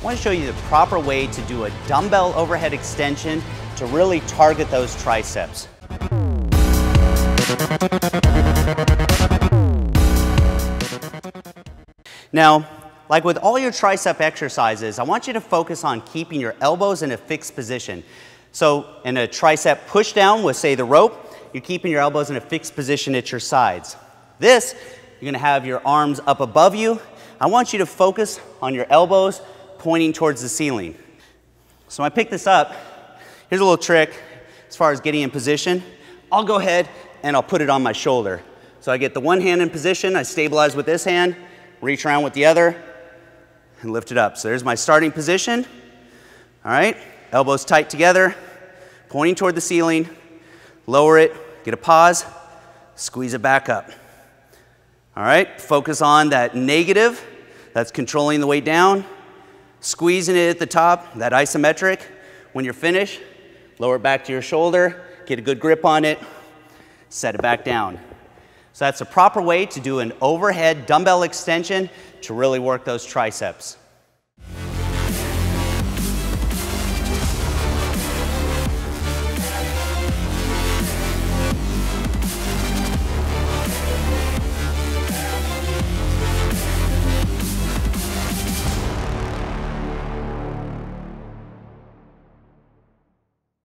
I want to show you the proper way to do a dumbbell overhead extension to really target those triceps. Now, like with all your tricep exercises, I want you to focus on keeping your elbows in a fixed position. So in a tricep push down with say the rope, you're keeping your elbows in a fixed position at your sides. This, you're gonna have your arms up above you. I want you to focus on your elbows pointing towards the ceiling. So when I pick this up, here's a little trick as far as getting in position. I'll go ahead and I'll put it on my shoulder. So I get the one hand in position, I stabilize with this hand, reach around with the other, and lift it up. So there's my starting position. All right, elbows tight together, pointing toward the ceiling, lower it, get a pause, squeeze it back up. All right, focus on that negative, that's controlling the weight down, squeezing it at the top, that isometric. When you're finished, lower it back to your shoulder, get a good grip on it, set it back down. So that's a proper way to do an overhead dumbbell extension to really work those triceps.